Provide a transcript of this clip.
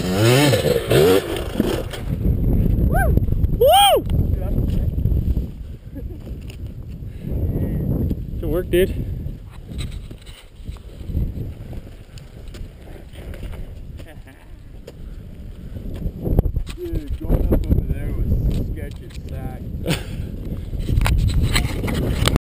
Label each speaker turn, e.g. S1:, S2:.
S1: Good work, dude.
S2: dude, going up over there was sketchy sack.